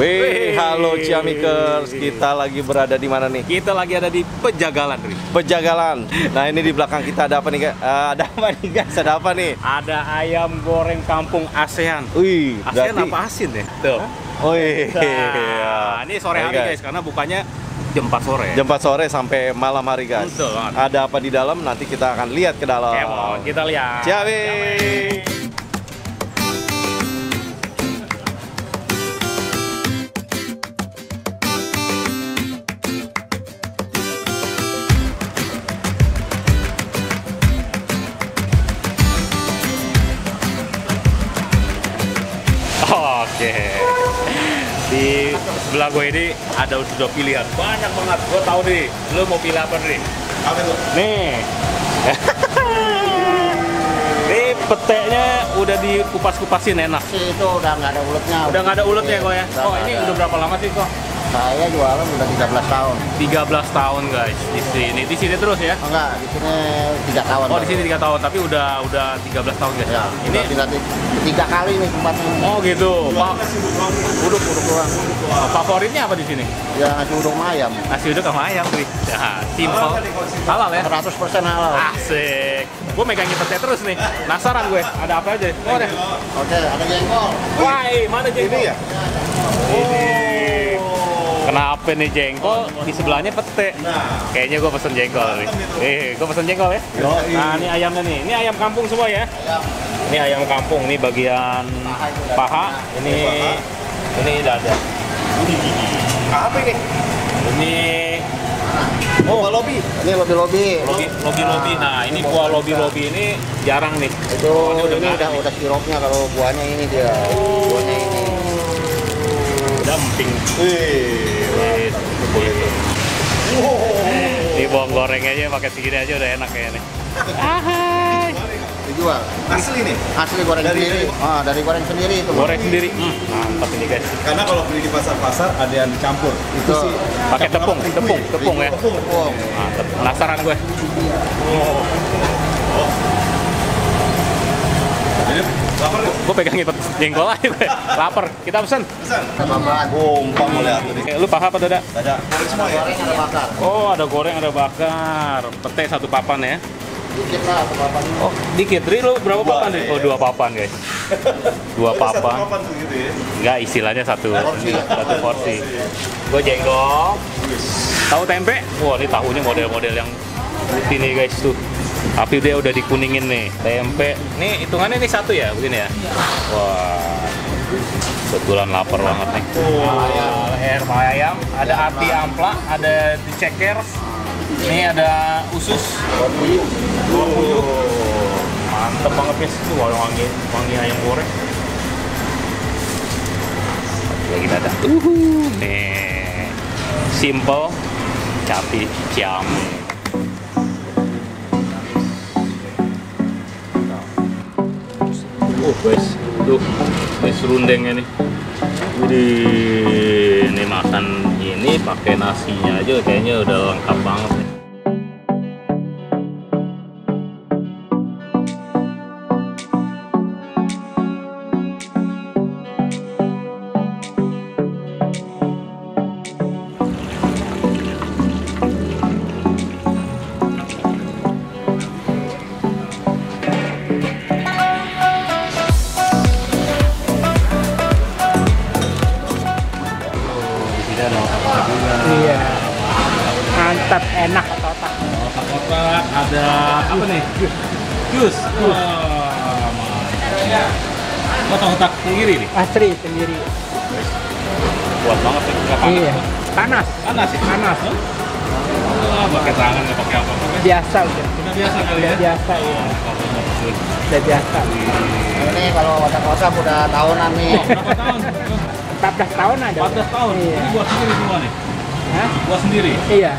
Wih, halo Ciamikers. Kita lagi berada di mana nih? Kita lagi ada di Pejagalan, Ri. Pejagalan. Nah, ini di belakang kita ada apa nih, guys? Eh, ada apa nih, guys? Ada apa nih? Ada ayam goreng kampung ASEAN. Wih, ASEAN berarti- apa asin ya? Tuh. Oh iya. Nah, ini sore Oke, hari guys, karena bukanya jam 4 sore. Jam 4 sore sampai malam hari, guys. Betul banget. Ada apa di dalam? Nanti kita akan lihat ke dalam. Kemon, kita lihat. Ciawi. Gue ini ada sudah pilihan banyak banget. Gue tahu nih, lu mau pilih apa nih? Apa itu? Nih. Ini peteknya udah dikupas-kupasin enak. sih itu udah nggak ada ulutnya. Udah nggak ada ulutnya kok ya? Udah Oh ini ada. udah berapa lama sih kok? Saya jualan udah 13 tahun. 13 tahun guys di sini. Di sini terus ya? Oh, enggak, di sini tiga tahun. Oh di sini 3 tahun, tapi udah udah 13 tahun guys. Ya, ini ini tiga, kali nih tempatnya. oh gitu. Pak, Uduk uduk doang. favoritnya apa di sini? Ya nasi uduk sama ayam. Nasi uduk sama ayam, Ri. Ya, simple. Halal ya? 100% halal. Asik. Gue megangin pete terus nih. Penasaran gue. Ada apa aja? Oh. Oke, ada jengkol. Wah, mana jengkol? Ini ya? Ini. Kenapa nih jengkol di sebelahnya pete? Kayaknya gue pesen jengkol nih. Eh, gue pesen jengkol ya. Nah, ini ayamnya nih. Ini ayam kampung semua ya. Ayam. Ini ayam kampung. Ini bagian paha. Ini ini dada. Apa ini? Ini Oh, lobby. Ini lobi lobi. lobi lobi lobi. Nah, ini buah lobi lobi ini jarang nih. Itu Oh, ini udah ada nih. udah sirupnya kalau buahnya ini dia. Buahnya ini. Dumping. Wih. Gitu. Ini bawang goreng aja pakai segini aja udah enak kayaknya nih. Dijual. Asli nih. Asli goreng Dari- sendiri. Ah, dari goreng sendiri itu. Goreng sendiri. Hmm, mantap ini guys. Karena kalau beli di pasar-pasar ada yang dicampur. Itu Itu. sih Pakai tepung, tepung, tepung ya. Tepung. Mantap. Penasaran gue. Jadi lapar nggak? Gue pegangin pet- jengkol aja gue. Lapar. Kita pesen. Pesan. Tambahan. Gompang mau lihat tuh. Eh, lu paha apa dada? Ada goreng semua ya? Goreng ada bakar. Oh, ada goreng, ada bakar. Pete satu papan ya. Dikit lah kebapannya. Oh, dikit. Ri, lu berapa Dua, papan nih? ya. Oh, dua papan guys. Dua Tapi satu papan. papan tuh gitu ya. Enggak, istilahnya satu Porsi. satu porsi. Gue jengkol. Tahu tempe? Wah, ini tahunya model-model yang putih nih guys tuh. Tapi dia udah dikuningin nih. Tempe. Nih hitungannya ini satu ya, begini ya. Wah. Kebetulan lapar banget nih. Oh, leher ayam, ada ati ampla, ada diceker. Ini ada usus. Oh, mantep banget guys. Tuh wangi wangi ayam goreng lagi dada. Uhuh. Nih, simple tapi jam. Oh guys, tuh ini serundengnya nih. Widih, ini makan ini pakai nasinya aja kayaknya udah lengkap banget Mantap, enak otak-otak. otak ada apa nih? Jus. Mantap. Otak-otak sendiri nih. Asli sendiri. Kuat banget. Nggak panas. Iya. Panas. Panas ya? Panas. Ah, pakai tangan nggak pakai apa? Biasa udah. Udah biasa kali Udah ya. biasa ya. Udah biasa. Ini kalau watak-watak udah tahunan nih. Berapa tahun? 14 tahun ada. 14 tahun. Iya. Ini buat sendiri semua nih. Hah? Buat sendiri. Iya.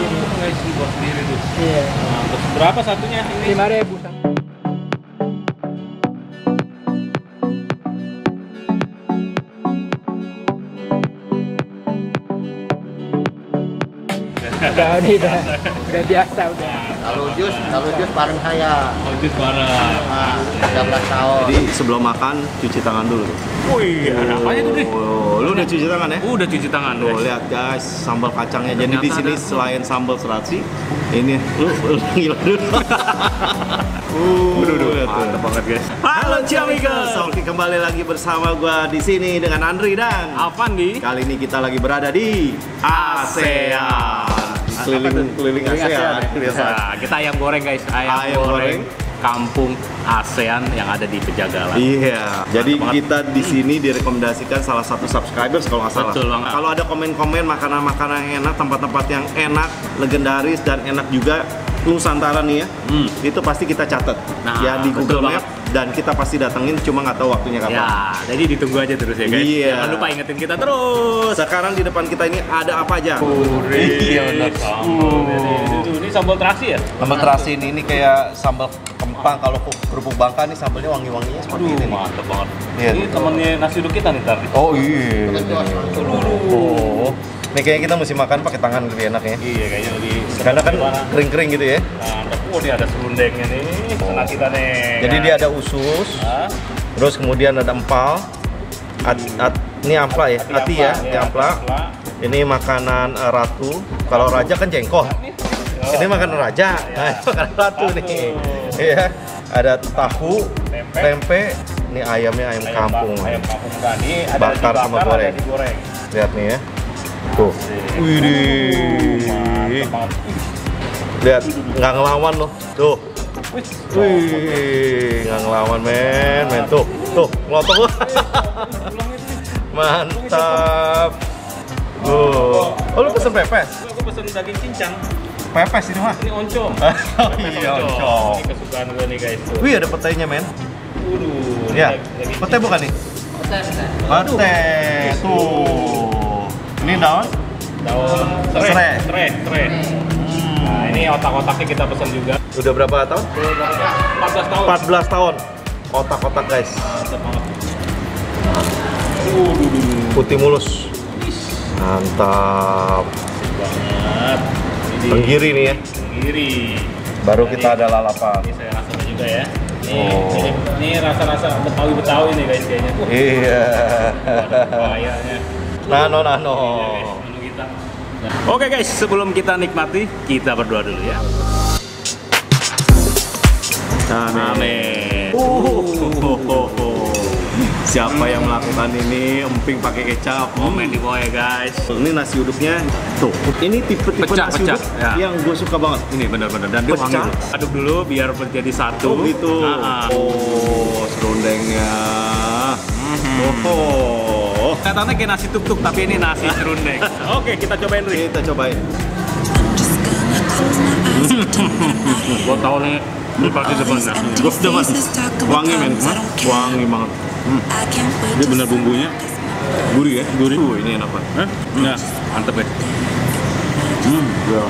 Guys, ini buat sendiri tuh. Iya. Mantap. Berapa satunya ini? Lima ribu. Udah, udah, udah, udah biasa udah. Kalau jus, kalau jus bareng saya. Oh, jus bareng. Nah, 13 tahun. Jadi sebelum makan cuci tangan dulu. Wih, ada apanya tuh, Dri? Oh, lu udah cuci tangan ya? Udah cuci tangan, Tuh guys. lihat guys sambal kacangnya. Jadi di sini selain sambal serasi, ini lu gila dulu. Uh, lihat tuh. Mantap banget, guys. Halo Ciamigos, oke kembali lagi bersama gua di sini dengan Andri dan Apaan, Di? kali ini kita lagi berada di ASEAN. Keliling keliling ASEAN. Biasa. Nah, kita ayam goreng, guys. Ayam, Ayam goreng, goreng. Kampung ASEAN yang ada di Pejagalan. Iya, jadi banget. kita di sini direkomendasikan salah satu subscribers kalau nggak salah. Betul banget. Kalau ada komen-komen makanan-makanan yang enak, tempat-tempat yang enak, legendaris dan enak juga Nusantara nih ya, Hmm. itu pasti kita catat Nah, ya di Google Map dan kita pasti datengin, cuma nggak tahu waktunya kapan. Ya, jadi ditunggu aja terus ya, guys. Iya. Jangan lupa ingetin kita terus. Sekarang di depan kita ini ada apa aja? Iya, Sambal. Terasi ya? Sambal terasi ini, ini kayak sambal kempang kalau kerupuk bangka nih sambalnya wangi-wanginya seperti Aduh, ini nih. mantep banget. Iya, ini temennya nasi uduk kita nih, Tar. Oh iya. Oh. Ini kayaknya kita mesti makan pakai tangan lebih enak ya. Iya, kayaknya lebih Karena kan kering-kering gitu ya. Mantap. Oh, ini ada serundengnya nih. Senang kita nih. Jadi kan? dia ada usus, Hah? terus kemudian ada empal, at, at, ini ampla ya, hati ya, ini ampla. Ini makanan eh, ratu. Kalau raja kan jengkol. Ini makanan raja, nah, ini makanan ratu nih. Iya, ada tahu, Tempe. tempe, ini ayamnya ayam kampung. Ayam kampung tadi ada Bakar dibakar, sama ada goreng. digoreng. Lihat nih ya. Tuh. Banget. Lihat, nggak ngelawan loh. Tuh. Wih, nggak ngelawan men, men tuh, tuh, ngelotok gua. Mantap. Oh, oh lu pesen pepes? Gue pesen daging cincang. Pepes ini mah. Ini oncom. Oh iya, oncom. Ini kesukaan gue nih guys. Tuh. Wih, ada petainya men. Waduh. Ya, petai bukan nih? Pete. Tuh. Ini daun? Daun serai. Serai. Serai. Nah, ini otak-otaknya kita pesen juga. Udah berapa tahun? 14 tahun. 14 tahun. Otak-otak guys. Mantap banget. Waduh, Putih mulus. Mantap. Tenggiri nih ya. Tenggiri. Baru kita ada lalapan. Ini saya rasain juga ya. Ini, Oh. ini, ini rasa-rasa Betawi-Betawi nih guys kayaknya. Wah, Iya. bahayanya. Nano nano. Iya, Oke guys, sebelum kita nikmati, kita berdoa dulu ya. Amin. Siapa yang melakukan ini emping pakai kecap? Komen di bawah ya guys. Ini nasi uduknya tuh. Ini tipe-tipe Pecah, nasi pecah, uduk ya. yang gue suka banget. Ini benar-benar dan dia wangi Pecah. Aduk dulu biar menjadi satu. Oh gitu. Nah, Oh, serundengnya. Oh, Kelihatannya kayak nasi tuk-tuk tapi ini nasi serundeng. Oke, kita cobain dulu. kita cobain. Gua tahu nih ini pasti depannya. Gue demen. Wangi men, wangi banget. Dia benar bumbunya gurih ya, gurih. Uh, ini enak banget. Hah? Nah, mantep ya. Ya.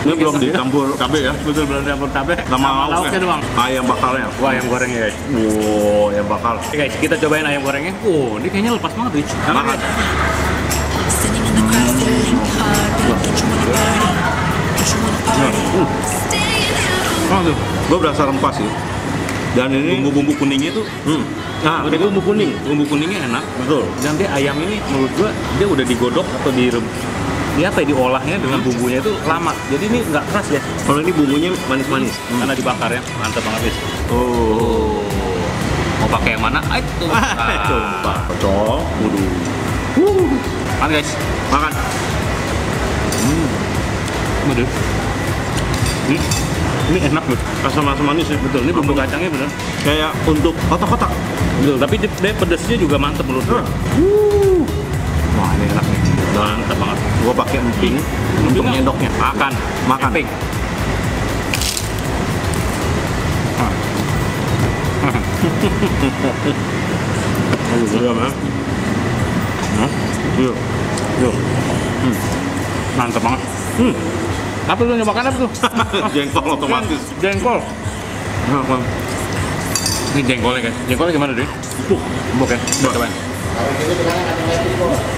Ini belum dicampur cabe ya. Betul belum campur cabe Sama lauknya doang. Ayam bakarnya. Wah, ayam gorengnya guys. Wow, yang bakal. Oke guys, kita cobain ayam gorengnya. Oh, ini kayaknya lepas banget, Rich. Makan. Oh, tuh. Gue berasa rempah sih. Dan ini Bumbu-bumbu kuningnya tuh, Hmm. Nah, itu bumbu kuning. bumbu kuningnya enak. Betul. Dan dia ayam ini menurut gua dia udah digodok atau di dia apa ya, diolahnya dengan bumbunya itu lama. Jadi ini nggak keras ya, Kalau ini bumbunya manis-manis. karena dibakar ya. Mantap banget, Rich. Oh. Mau pakai yang mana? Ah, itu. Coba. Cocok. Waduh. Makan guys. Makan. Bener. Ini, ini enak loh. Asam-asam manis ya. Betul, ini bumbu kacangnya bener. Kayak untuk kotak-kotak. Betul, tapi dia, pedesnya juga mantep menurut gue. Wah, ini enak nih. Mantep banget. Gua pakai emping untuk nyendoknya. Makan. Makan. Emping. Iya, man. Iya. Iya. Mantep banget. Hmm. Apa tuh nyobakan apa tuh? Jengkol otomatis. Jengkol. Ini jengkolnya guys. Jengkolnya gimana deh? Empuk. Empuk ya. Coba cobain.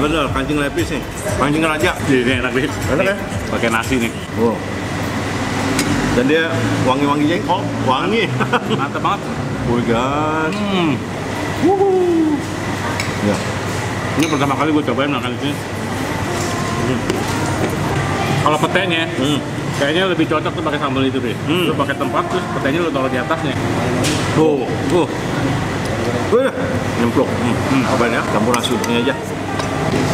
Bener, kancing lepis nih. Kancing raja. Ini enak deh. Enak ya? Pakai nasi nih. Wow. Dan dia wangi-wangi jengkol, wangi. Mantap banget. Wih guys. Hmm. Ya. Ini pertama kali gue cobain makan di sini. Hmm. Kalau petenya, Hmm. kayaknya lebih cocok tuh pakai sambal itu deh. Hmm. Lu pakai tempat terus petenya lu taruh di atasnya. Tuh, tuh. Wih, nyemplung. Hmm. Hmm. Cobain ya, campur nasi uduknya aja.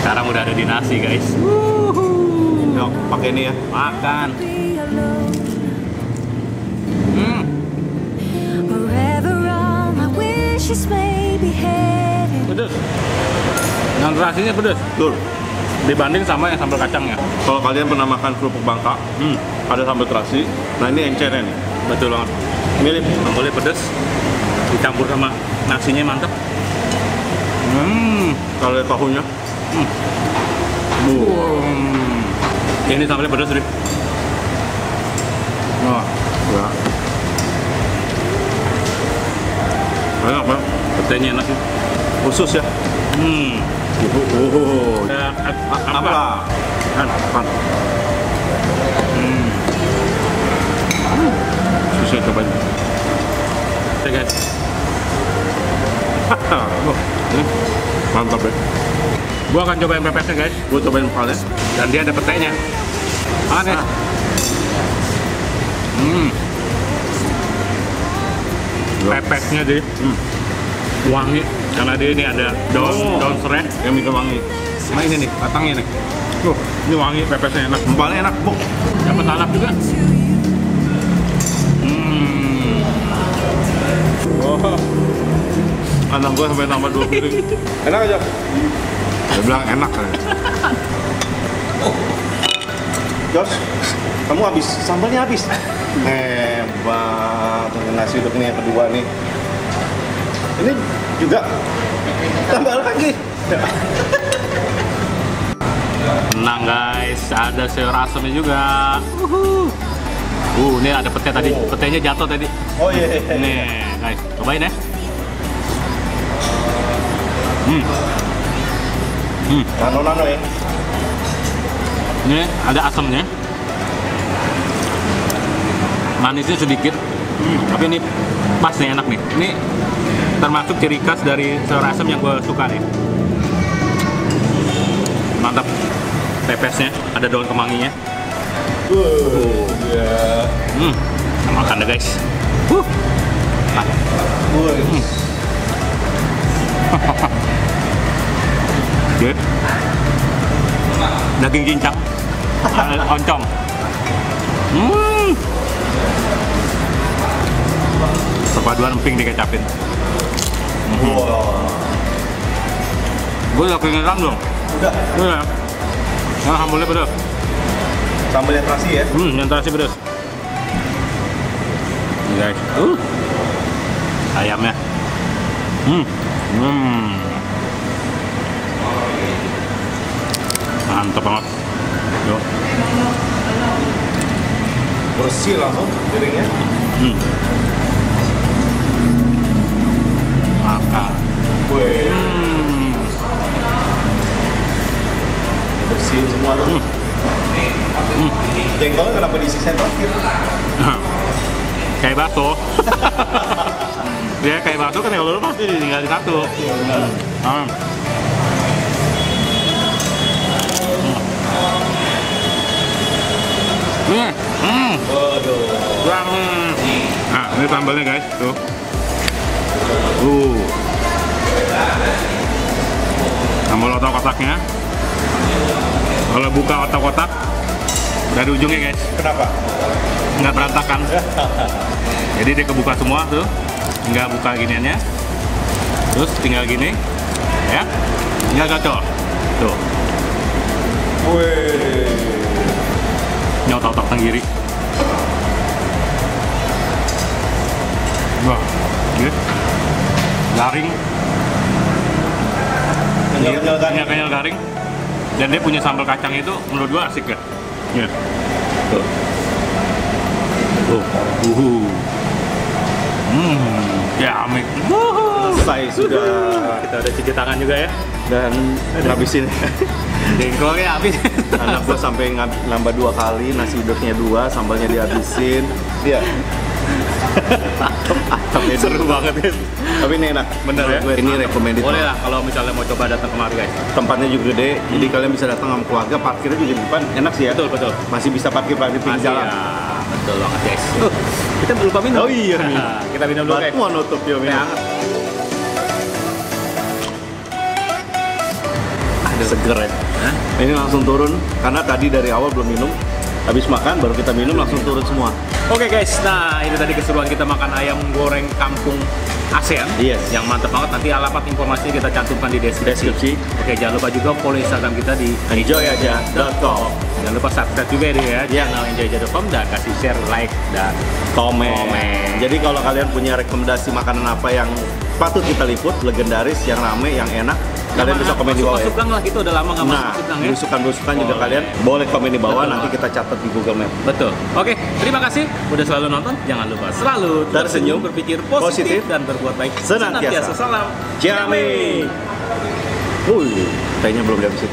Sekarang udah ada di nasi guys. Yuk, pakai ini ya. Makan. Hmm. Pedes. Yang terasinya pedes. Tur. Dibanding sama yang sambal kacangnya. Kalau kalian pernah makan kerupuk Bangka, Hmm. ada sambal terasi. Nah ini encernya nih. Betul banget. Mirip. Sambalnya pedes. Dicampur sama nasinya mantap. Hmm. Kalau lihat tahunya. Hmm. Ini sambalnya pedes, Ri. Wah, ya. Enak banget. Petenya enak sih. Khusus ya. Hmm. Oh, Ada a- apa? Kan, kan. Hmm. Susah cobain. Oke guys. Ini mantap ya. Gua akan cobain pepesnya guys. Gue cobain empalnya. Dan dia ada petenya. Aneh. Hmm. Pepesnya deh. Hmm. Wangi. Karena dia ini ada daun Oh. daun serai. Yang bikin wangi. Sama ini nih, batangnya nih. Tuh, ini wangi pepesnya enak. Empalnya enak, bu. Dapat salap juga. Hmm. Oh. Anak gue sampai nambah dua piring. enak aja. Dia bilang enak kan. Jos, kamu habis, sambalnya habis. Hebat, nasi uduk nih yang kedua nih. Ini juga tambah lagi. Tenang guys, ada sayur asemnya juga. Uhuh. Uh, ini ada pete tadi. Petenya jatuh tadi. Oh iya. Nih, guys, cobain ya. Hmm, Nano nano ya. ini ada asemnya. Manisnya sedikit, tapi ini pas nih enak nih. Ini termasuk ciri khas dari sayur asem yang gue suka nih. Mantap. Pepesnya, ada daun kemanginya. Uh, ya. Hmm, makan deh guys. Wih. Oke. Daging cincang. Ada oncom. Hmm. Perpaduan emping dikecapin. Wah. Gue udah keringetan dong. Udah. Iya. Nah, sambalnya pedas. Sambalnya terasi ya. Hmm, yang terasi pedas. Ini guys. Uh. Ayamnya. Hmm. Hmm. Mantap banget. Yuk. Bersih langsung piringnya. Hmm. Makan. Wih. Hmm. Semua. Hmm. Jengkolnya kenapa diisi terakhir? kayak bakso. ya kayak bakso kan kalau lu pasti tinggal di satu. Hmm. Hmm. Hmm. Waduh. Kurang. Nah, ini sambalnya guys, tuh. Uh. Sambal otak-otaknya. Kalau buka otak-otak dari ujungnya guys, Kenapa? nggak berantakan. Jadi dia kebuka semua tuh, nggak buka giniannya. Terus tinggal gini, ya, tinggal gacor. Tuh, Wih. ini otak-otak tenggiri. Garing, Kenyal-kenyal kan? Kenyal kenyal garing. Dan dia punya sambal kacang itu menurut gua asik ya. Ya. Tuh. Tuh. Uhu. Hmm. Ya, amin. Selesai sudah Kita udah cuci tangan juga ya. dan ngabisin. Jengkolnya habis. Anak gua sampai nambah dua kali, nasi uduknya dua, sambalnya dihabisin. Iya. Tapi Seru banget guys. Tapi ini enak. Bener ya? Gue Ini recommended. Boleh lah kalau misalnya mau coba datang kemari guys. Tempatnya juga gede, jadi kalian bisa datang sama keluarga, parkirnya juga di depan. Enak sih ya. Betul, betul. Masih bisa parkir parkir pinggir jalan. ya, betul banget guys. Kita lupa minum. Oh iya nih. kita minum dulu guys. Mau nutup Teh minum. seger ya. Hah? Ini langsung turun karena tadi dari awal belum minum. Habis makan baru kita minum langsung turun semua. Oke guys, nah itu tadi keseruan kita makan ayam goreng kampung ASEAN Yes. yang mantap banget nanti alamat informasi kita cantumkan di deskripsi. Deskripsi. Oke jangan lupa juga follow Instagram kita di Enjoyaja.com. jangan lupa subscribe juga ya dia ya Iya. channel enjoyaja.com dan kasih share like dan Komen. Komen. Jadi kalau kalian punya rekomendasi makanan apa yang patut kita liput, legendaris, yang rame, yang enak, kalian bisa komen di bawah. ya. masuk gang lah itu udah lama nggak Nah, masuk ya berusukan-berusukan juga Boleh. kalian boleh komen di bawah, Betul. nanti kita catat di Google Map. Betul. Oke, terima kasih udah selalu nonton. Jangan lupa selalu Tersenyum, berpikir positif, positif, dan berbuat baik. senantiasa. Salam. Jamin. Wuih, kayaknya belum dihabisin.